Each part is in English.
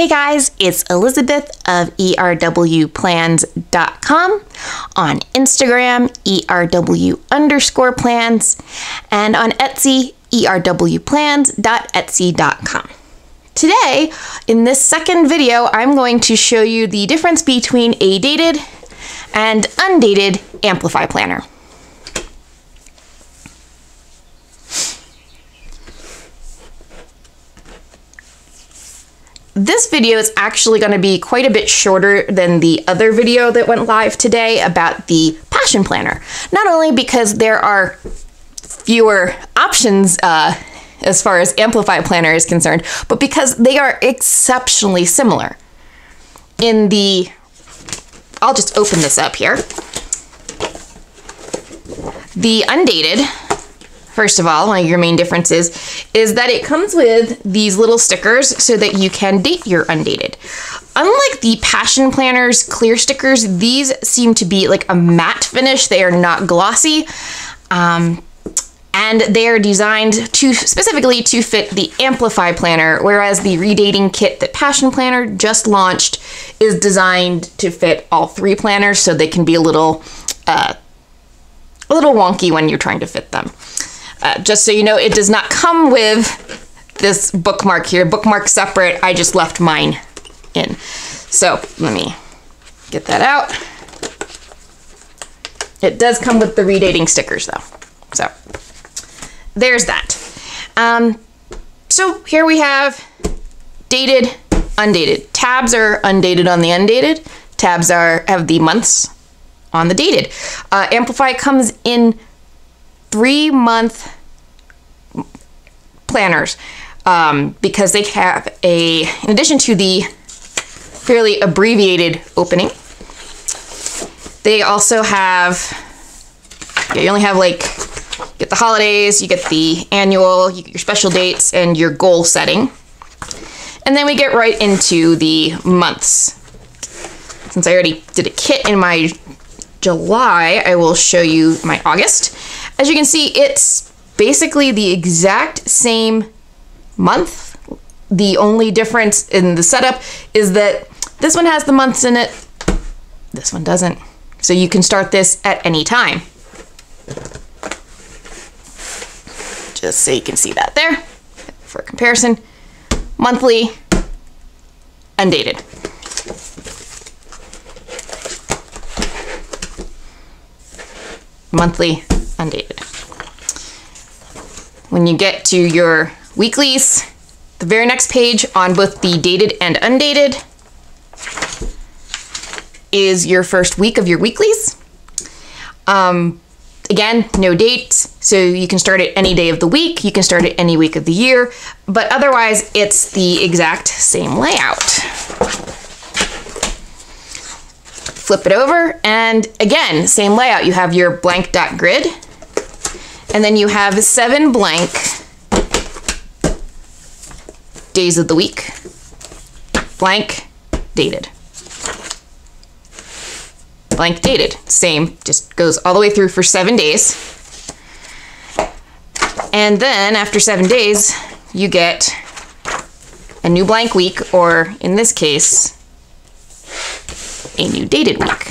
Hey guys, it's Elizabeth of ERWplans.com, on Instagram, ERW underscore plans, and on Etsy, ERWplans.etsy.com. Today, in this second video, I'm going to show you the difference between a dated and undated Amplify planner. This video is actually going to be quite a bit shorter than the other video that went live today about the Passion Planner. Not only because there are fewer options uh, as far as Amplify Planner is concerned, but because they are exceptionally similar. In the, I'll just open this up here. The undated first of all, one of your main differences is that it comes with these little stickers so that you can date your undated. Unlike the Passion Planners clear stickers, these seem to be like a matte finish. They are not glossy. Um, and they are designed to specifically to fit the Amplify planner, whereas the redating kit that Passion Planner just launched is designed to fit all three planners, so they can be a little uh, a little wonky when you're trying to fit them. Uh, just so you know, it does not come with this bookmark here. Bookmark separate, I just left mine in. So let me get that out. It does come with the redating stickers though. So there's that. Um, so here we have dated, undated. Tabs are undated on the undated. Tabs are have the months on the dated. Uh, Amplify comes in three month planners um, because they have a, in addition to the fairly abbreviated opening, they also have, yeah, you only have like, get the holidays, you get the annual, you get your special dates, and your goal setting. And then we get right into the months. Since I already did a kit in my July, I will show you my August. As you can see, it's basically the exact same month. The only difference in the setup is that this one has the months in it, this one doesn't. So you can start this at any time. Just so you can see that there for comparison. Monthly, undated. Monthly, undated. When you get to your weeklies, the very next page on both the dated and undated is your first week of your weeklies. Um, again, no dates, so you can start it any day of the week, you can start it any week of the year, but otherwise it's the exact same layout. Flip it over, and again, same layout. You have your blank dot grid, and then you have seven blank days of the week. Blank, dated. Blank, dated. Same, just goes all the way through for seven days. And then after seven days, you get a new blank week, or in this case, a new dated week.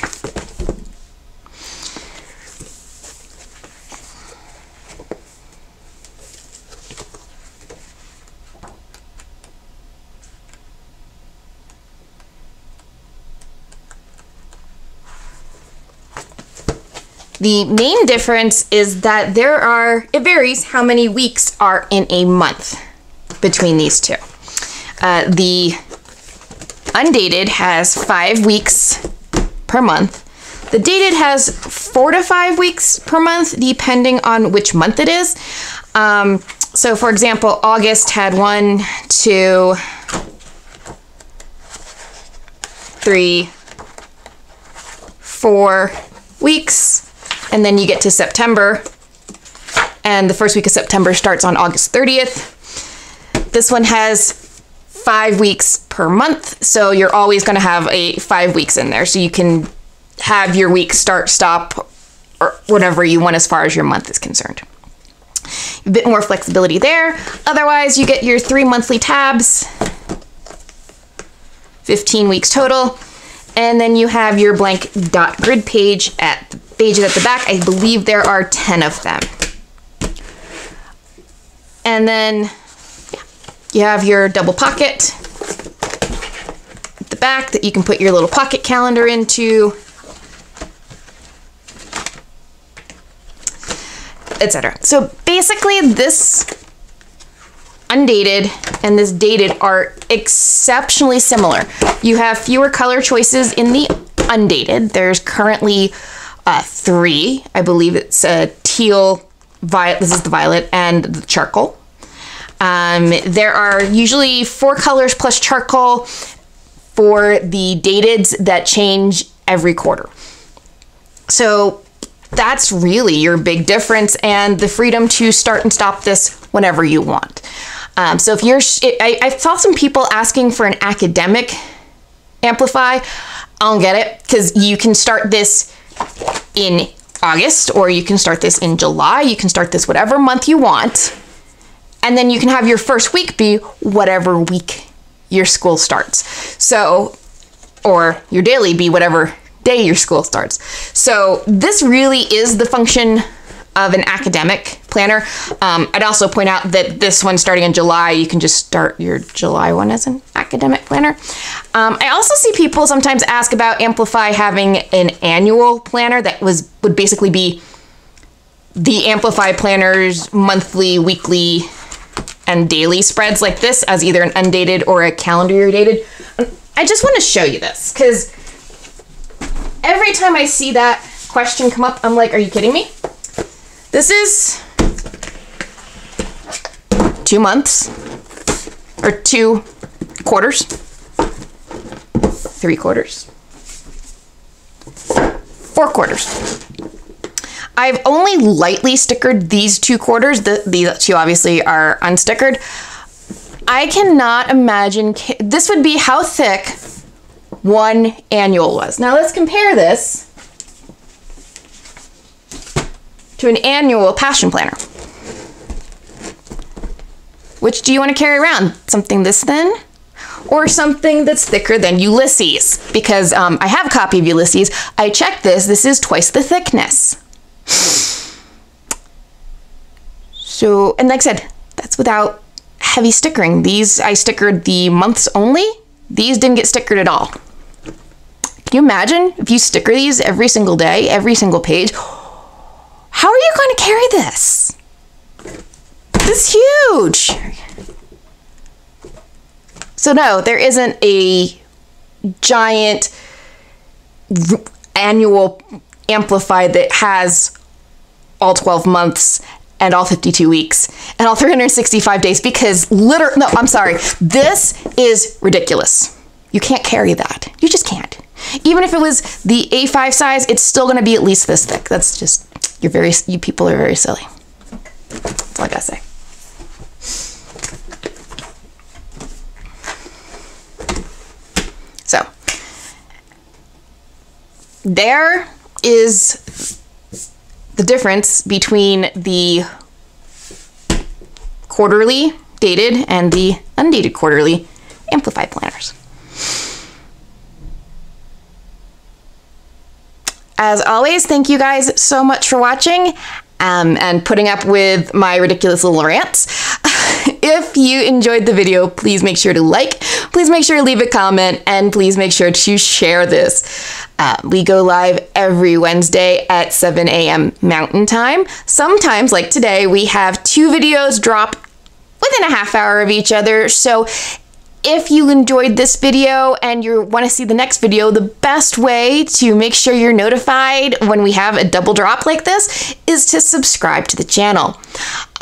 The main difference is that there are, it varies how many weeks are in a month between these two. Uh, the undated has five weeks per month. The dated has four to five weeks per month, depending on which month it is. Um, so, for example, August had one, two, three, four weeks and then you get to September, and the first week of September starts on August 30th. This one has five weeks per month, so you're always going to have a five weeks in there. So you can have your week start, stop, or whatever you want as far as your month is concerned. A bit more flexibility there. Otherwise, you get your three monthly tabs. 15 weeks total. And then you have your blank dot grid page at the pages at the back. I believe there are 10 of them. And then you have your double pocket at the back that you can put your little pocket calendar into. Etc. So basically this undated and this dated are exceptionally similar. You have fewer color choices in the undated. There's currently uh, three. I believe it's a teal, violet, this is the violet, and the charcoal. Um, there are usually four colors plus charcoal for the dateds that change every quarter. So that's really your big difference and the freedom to start and stop this whenever you want. Um, so if you're, I, I saw some people asking for an academic amplify. I don't get it because you can start this in August or you can start this in July. You can start this whatever month you want. And then you can have your first week be whatever week your school starts. So, or your daily be whatever day your school starts. So this really is the function of an academic planner. Um, I'd also point out that this one starting in July, you can just start your July one as an academic planner. Um, I also see people sometimes ask about Amplify having an annual planner that was would basically be the Amplify planners monthly, weekly, and daily spreads like this as either an undated or a calendar year dated. I just want to show you this because every time I see that question come up, I'm like, are you kidding me? This is two months or two quarters, three quarters, four quarters. I've only lightly stickered these two quarters. The, the two obviously are unstickered. I cannot imagine, this would be how thick one annual was. Now let's compare this to an annual passion planner. Which do you want to carry around? Something this thin? Or something that's thicker than Ulysses? Because um, I have a copy of Ulysses. I checked this. This is twice the thickness. So, and like I said, that's without heavy stickering. These, I stickered the months only. These didn't get stickered at all. Can you imagine if you sticker these every single day, every single page? How are you going to carry this? This is huge. So no, there isn't a giant annual amplify that has all 12 months and all 52 weeks and all 365 days because literally, no, I'm sorry. This is ridiculous. You can't carry that. You just can't. Even if it was the A5 size, it's still going to be at least this thick. That's just you're very, you people are very silly. That's all I gotta say. So, there is the difference between the quarterly dated and the undated quarterly amplified planners. As always, thank you guys so much for watching um, and putting up with my ridiculous little rants. if you enjoyed the video, please make sure to like, please make sure to leave a comment, and please make sure to share this. Uh, we go live every Wednesday at 7 a.m. Mountain Time. Sometimes, like today, we have two videos drop within a half hour of each other. So if you enjoyed this video and you want to see the next video, the best way to make sure you're notified when we have a double drop like this is to subscribe to the channel.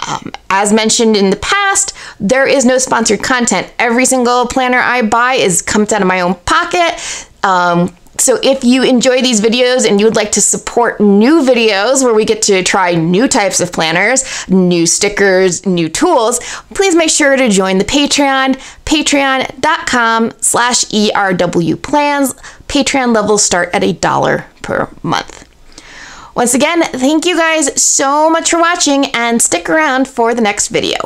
Um, as mentioned in the past, there is no sponsored content. Every single planner I buy is comes out of my own pocket. Um, so if you enjoy these videos and you would like to support new videos where we get to try new types of planners, new stickers, new tools, please make sure to join the Patreon, patreon.com slash erwplans. Patreon levels start at a dollar per month. Once again, thank you guys so much for watching and stick around for the next video.